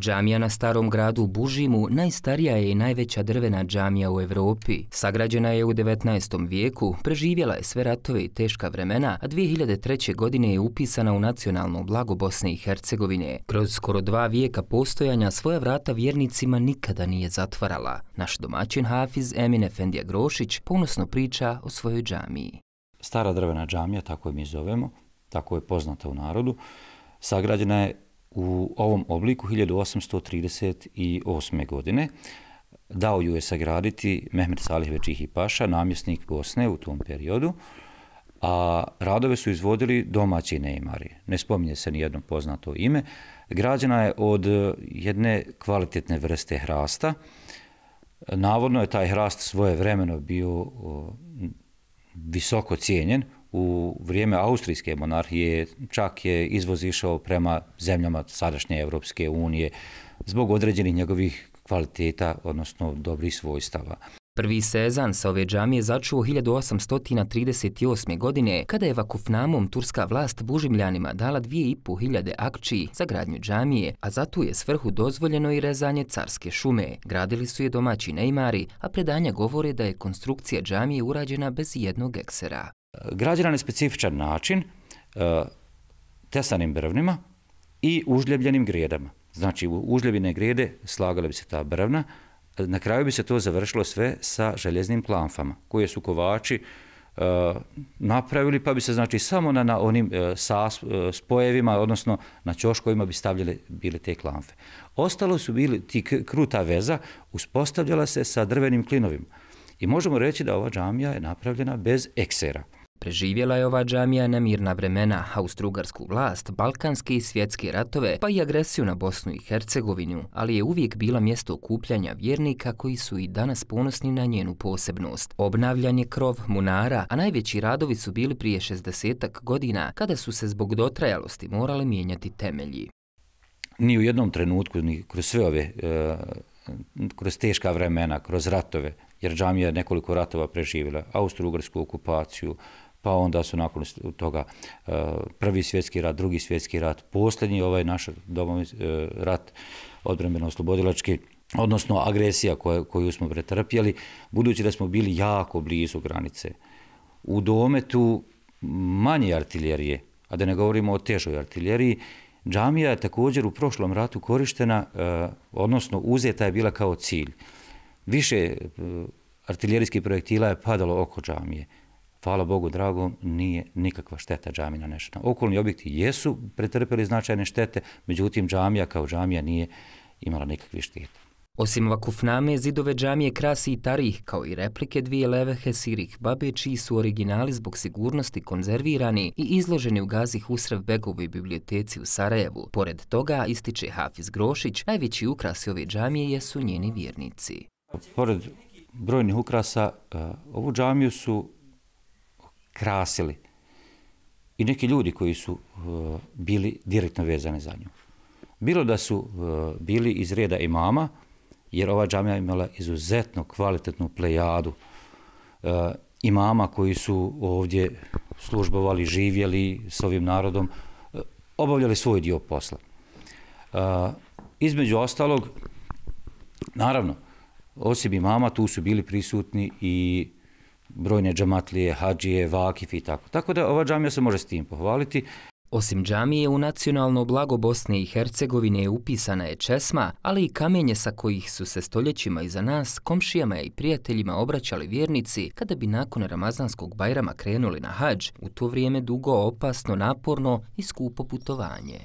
Džamija na starom gradu Bužimu najstarija je i najveća drvena džamija u Evropi. Sagrađena je u 19. vijeku, preživjela je sve ratove i teška vremena, a 2003. godine je upisana u nacionalno blago Bosne i Hercegovine. Kroz skoro dva vijeka postojanja svoja vrata vjernicima nikada nije zatvarala. Naš domaćin Hafiz Emin Efendija Grošić ponosno priča o svojoj džamiji. Stara drvena džamija, tako je mi zovemo, tako je poznata u narodu, sagrađena je u ovom obliku 1838. godine. Dao ju je sagraditi Mehmet Salih Večihi Paša, namjesnik Bosne u tom periodu, a radove su izvodili domaći neimari. Ne spominje se ni jedno poznato ime. Građena je od jedne kvalitetne vrste hrasta. Navodno je taj hrast svoje vremeno bio visoko cijenjen u vrijeme austrijske monarhije čak je izvoz išao prema zemljama sadašnje Evropske unije zbog određenih njegovih kvaliteta, odnosno dobrih svojstava. Prvi sezan sa ove džamije začuo 1838. godine, kada je vakufnamom turska vlast bužimljanima dala 2500 akčiji za gradnju džamije, a za tu je svrhu dozvoljeno i rezanje carske šume. Gradili su je domaći nejmari, a predanja govore da je konstrukcija džamije urađena bez jednog eksera građena na specifičan način e, tesanim brvnima i užljebljenim gredama. Znači, u užljebine grede slagale bi se ta brvna, na kraju bi se to završilo sve sa željeznim klamfama, koje su kovači e, napravili, pa bi se znači samo na, na onim e, uh, sas, spojevima, odnosno na ćoškovima bi stavljali bile te klamfe. Ostalo su bili ti kruta veza, uspostavljala se sa drvenim klinovima. I možemo reći da ova džamija je napravljena bez eksera. Preživjela je ova džamija nemirna vremena, austrougarsku vlast, balkanske i svjetske ratove, pa i agresiju na Bosnu i Hercegovinu, ali je uvijek bila mjesto okupljanja vjernika koji su i danas ponosni na njenu posebnost. Obnavljan je krov Munara, a najveći radovi su bili prije 60 godina, kada su se zbog dotrajalosti morali mijenjati temelji. Ni u jednom trenutku, ni kroz sve ove, e, kroz teška vremena, kroz ratove, jer džamija je nekoliko ratova preživjela, austrougarsku okupaciju, pa onda su nakon toga e, prvi svjetski rat, drugi svjetski rat, posljednji ovaj naš domovi e, rat odbrambeno-oslobodilački, odnosno agresija koju, koju smo pretrpjeli, budući da smo bili jako blizu granice. U dometu manje artiljerije, a da ne govorimo o težoj artiljeriji, džamija je također u prošlom ratu korištena, e, odnosno uzeta je bila kao cilj. Više artiljerijskih projektila je padalo oko džamije hvala Bogu drago, nije nikakva šteta džamija nanešena. Okolni objekti jesu pretrpeli značajne štete, međutim džamija kao džamija nije imala nikakve štete. Osim vakufname, zidove džamije krasi i tarih, kao i replike dvije levehe sirih babe, čiji su originali zbog sigurnosti konzervirani i izloženi u gazi Husrev Begovoj biblioteci u Sarajevu. Pored toga, ističe Hafiz Grošić, najveći ukrasi ove džamije jesu njeni vjernici. Pored brojnih ukrasa, eh, ovu džamiju su krasili. I neki ljudi koji su uh, bili direktno vezani za nju. Bilo da su uh, bili iz reda imama, jer ova džamija imala izuzetno kvalitetnu plejadu uh, imama koji su ovdje službovali, živjeli s ovim narodom, uh, obavljali svoj dio posla. Uh, između ostalog, naravno, osim imama, tu su bili prisutni i brojne džamatlije, hađije, vakif i tako. Tako da ova džamija se može s tim pohvaliti. Osim džamije u nacionalno blago Bosne i Hercegovine upisana je česma, ali i kamenje sa kojih su se stoljećima iza nas, komšijama i prijateljima obraćali vjernici kada bi nakon Ramazanskog bajrama krenuli na hađ, u to vrijeme dugo, opasno, naporno i skupo putovanje.